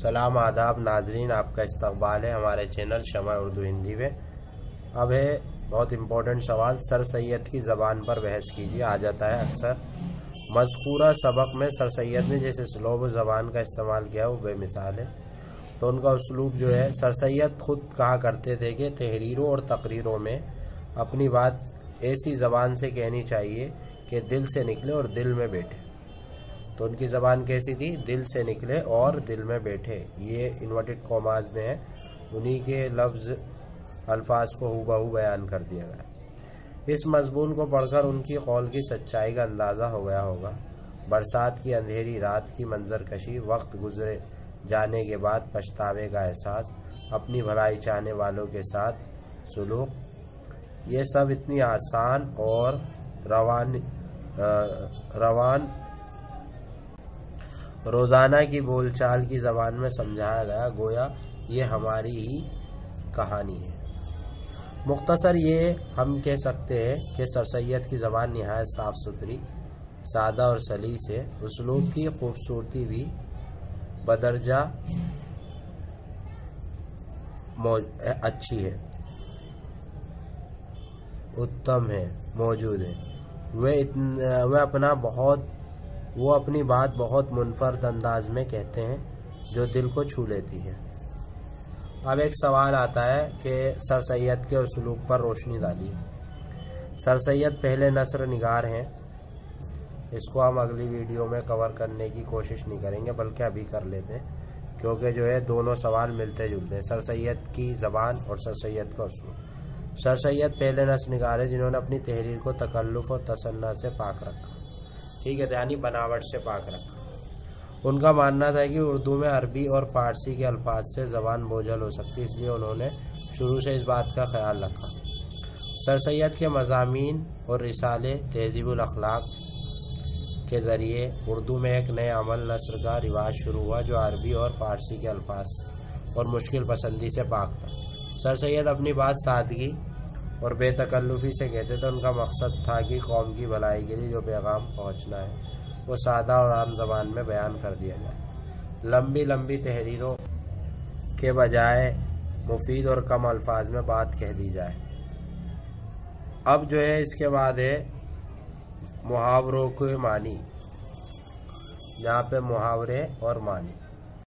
सलाम, आदाब, नाजरीन, आपका इस्तकबाल है हमारे चैनल शमा उर्दू हिंदी में। अब है बहुत इम्पोर्टेंट सवाल, सर सैद की ज़बान पर बहस कीजिए, आ जाता है अक्सर। मजकूरा सबक में सर सैद ने जैसे स्लोब ज़बान का इस्तेमाल किया, वो बेमिसाल है। तो उनका उसलूब जो है, सर सैद खुद कहा करते थे कि तहरीरों और तकरीरों में अपनी बात ऐसी ज़बान से कहनी चाहिए कि दिल से निकले और दिल में बैठे। तो उनकी ज़बान कैसी थी? दिल से निकले और दिल में बैठे। ये इन्वर्टेड कॉमाज में है। उन्हीं के लफ्ज़, अल्फाज को हूबहू बयान कर दिया गया इस मजमून को पढ़कर उनकी कौल की सच्चाई का अंदाज़ा हो गया होगा। बरसात की अंधेरी, रात की मंजर कशी वक्त गुजरे जाने के बाद पछतावे का एहसास, अपनी भलाई चाहने वालों के साथ सलूक। ये सब इतनी आसान और रवान रवान रोज़ाना की बोलचाल की ज़बान में समझाया गया, गोया, ये हमारी ही कहानी है। मुख्तसर ये हम कह सकते हैं कि सर सैद की ज़बान नहायत साफ़ सुथरी सादा और सलीस है उसलूब की खूबसूरती भी बदरजा अच्छी है। उत्तम है, मौजूद है। वह वह अपना बहुत वो अपनी बात बहुत मुनफरद अंदाज में कहते हैं, जो दिल को छू लेती है। अब एक सवाल आता है कि सर सैद के उसलूब पर रोशनी डाली सर सैद पहले नसर निगार हैं। इसको हम अगली वीडियो में कवर करने की कोशिश नहीं करेंगे, बल्कि अभी कर लेते हैं, क्योंकि जो है दोनों सवाल मिलते जुलते हैं। सर सैद की ज़बान और सर सैद का उसलूब सर सैद पहले नसर निगार है, जिन्होंने अपनी तहरीर को तकल्लुफ़ और तसन्ना से पाक रखा। ठीक है यानी बनावट से पाक रखा। उनका मानना था कि उर्दू में अरबी और पारसी के अल्फाज से ज़बान बोझल हो सकती इसलिए उन्होंने शुरू से इस बात का ख्याल रखा। सर सैद के मजामी और रिसाले तहजीबलाखलाक के ज़रिए उर्दू में एक नए अमल नसर का रिवाज शुरू हुआ, जो अरबी और पारसी के अल्फाज और मुश्किल पसंदी से पाक था। सर सैद अपनी बात सादगी और बेतकल्लुफ़ी से कहते थे उनका मकसद था कि कौम की भलाई के लिए जो पैगाम पहुँचना है, वो सादा और आम जबान में बयान कर दिया जाए। लंबी लंबी तहरीरों के बजाय मुफीद और कम अल्फाज में बात कह दी जाए। अब जो है, इसके बाद है मुहावरों के मानी। जहाँ पे मुहावरे और मानी।